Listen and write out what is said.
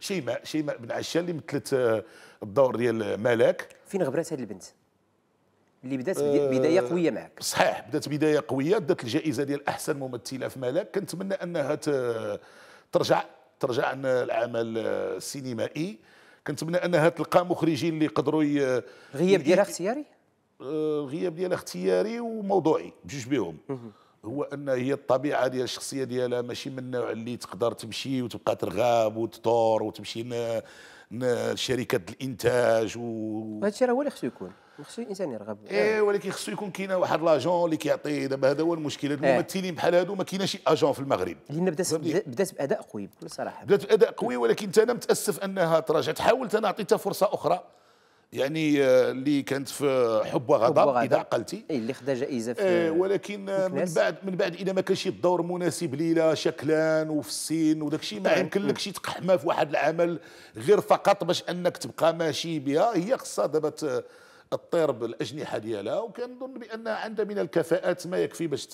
شيماء شيماء بن عشان اللي مثلت آه، الدور ديال ملاك. فين غبرات هذه البنت؟ اللي بدات بداية قوية معك صحيح بدات بداية قوية دات الجائزة ديال أحسن ممثلة في ملاك. كنتمنى أنها ترجع ترجع لنا العمل السينمائي. كنتمنى أنها تلقى مخرجين اللي يقدروا الغياب ي- ديالها اختياري؟ آه، الغياب ديالها اختياري وموضوعي بجوج بهم. هو أن هي الطبيعة ديال الشخصية ديالها ماشي من النوع اللي تقدر تمشي وتبقى ترغب وتدور وتمشي لشركات الإنتاج و وهذا الشيء راه هو اللي خصو يكون. خصو الإنسان يرغب. إيه ولكن خصو يكون كاينة واحد لاجون اللي كيعطي دابا هذا هو المشكل. هاد إيه. الممثلين بحال هادو ما كايناش اجون في المغرب. لأن بدات؟ بدات بأداء قوي بكل صراحة بدأت بأداء قوي ولكن أنا متأسف أنها تراجعت. حاولت أنا أعطيتها فرصة أخرى. يعني آه، اللي كانت في حب وغضب وغضب. إذا عقلتي اي اللي خدا جائزة في آه، ولكن آه، من. بعد من بعد إذا ما كانش الدور مناسب ليها شكلا وفي السن وداك الشيء ما طبعاً. يمكن لك شي تقحمها في واحد العمل غير فقط باش أنك تبقى ماشي بها هي خصها دابا تطير بالأجنحة ديالها وكنظن بأن عندها من الكفاءات ما يكفي باش